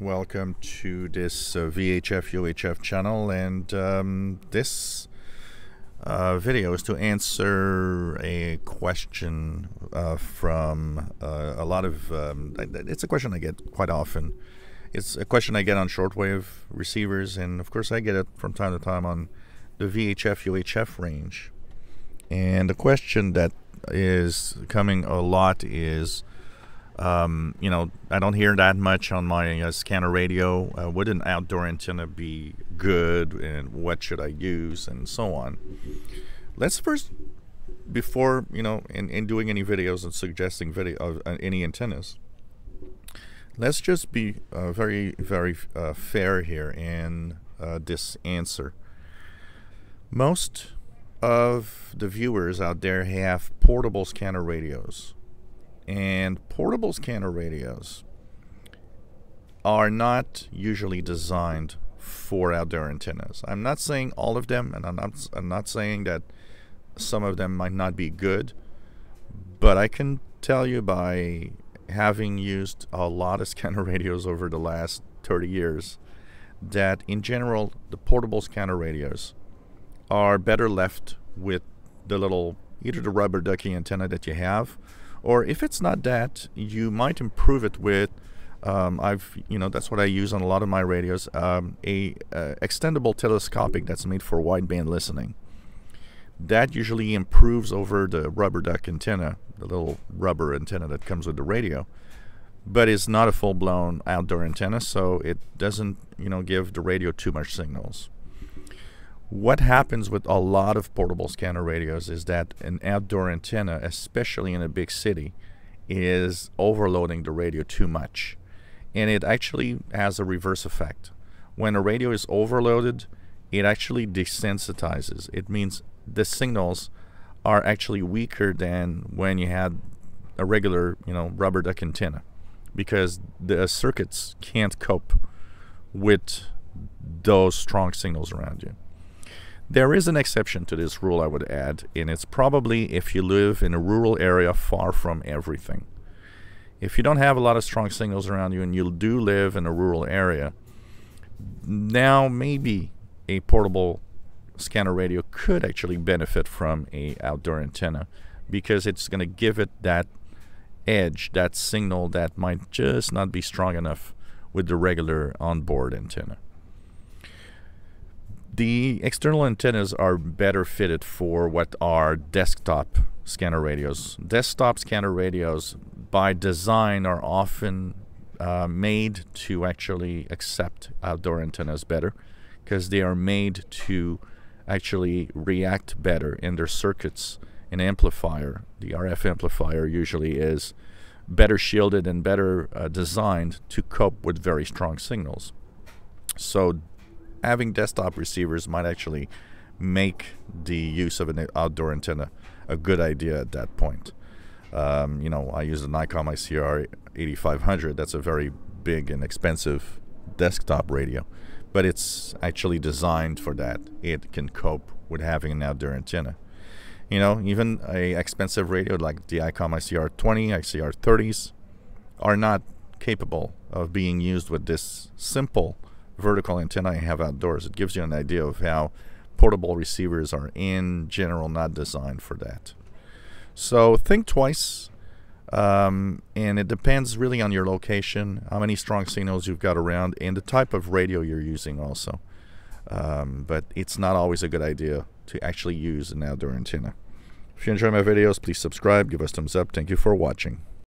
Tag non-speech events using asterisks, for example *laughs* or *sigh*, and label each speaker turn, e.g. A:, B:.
A: Welcome to this uh, VHF UHF channel, and um, this uh, video is to answer a question uh, from uh, a lot of. Um, it's a question I get quite often. It's a question I get on shortwave receivers, and of course, I get it from time to time on the VHF UHF range. And the question that is coming a lot is um, you know, I don't hear that much on my uh, scanner radio. Uh, would an outdoor antenna be good, and what should I use, and so on. Let's first, before you know, in, in doing any videos and suggesting video of uh, any antennas, let's just be uh, very, very uh, fair here in uh, this answer. Most of the viewers out there have portable scanner radios and portable scanner radios are not usually designed for outdoor antennas. I'm not saying all of them, and I'm not, I'm not saying that some of them might not be good, but I can tell you by having used a lot of *laughs* scanner radios over the last 30 years that in general the portable scanner radios are better left with the little either the rubber ducky antenna that you have or if it's not that, you might improve it with um, I've you know that's what I use on a lot of my radios. Um, a uh, extendable telescopic that's made for wideband listening. That usually improves over the rubber duck antenna, the little rubber antenna that comes with the radio, but it's not a full-blown outdoor antenna, so it doesn't you know give the radio too much signals. What happens with a lot of portable scanner radios is that an outdoor antenna, especially in a big city, is overloading the radio too much. And it actually has a reverse effect. When a radio is overloaded, it actually desensitizes. It means the signals are actually weaker than when you had a regular, you know, rubber duck antenna because the circuits can't cope with those strong signals around you. There is an exception to this rule, I would add, and it's probably if you live in a rural area far from everything. If you don't have a lot of strong signals around you and you do live in a rural area, now maybe a portable scanner radio could actually benefit from a outdoor antenna because it's going to give it that edge, that signal that might just not be strong enough with the regular onboard antenna. The external antennas are better fitted for what are desktop scanner radios. Desktop scanner radios, by design, are often uh, made to actually accept outdoor antennas better because they are made to actually react better in their circuits. An amplifier, the RF amplifier, usually is better shielded and better uh, designed to cope with very strong signals. So having desktop receivers might actually make the use of an outdoor antenna a good idea at that point. Um, you know, I use the ICOM ICR 8500. That's a very big and expensive desktop radio, but it's actually designed for that. It can cope with having an outdoor antenna. You know, even a expensive radio like the ICOM ICR 20, ICR 30s are not capable of being used with this simple vertical antenna I have outdoors. It gives you an idea of how portable receivers are in general not designed for that. So think twice. Um, and it depends really on your location, how many strong signals you've got around, and the type of radio you're using also. Um, but it's not always a good idea to actually use an outdoor antenna. If you enjoy my videos, please subscribe, give us thumbs up. Thank you for watching.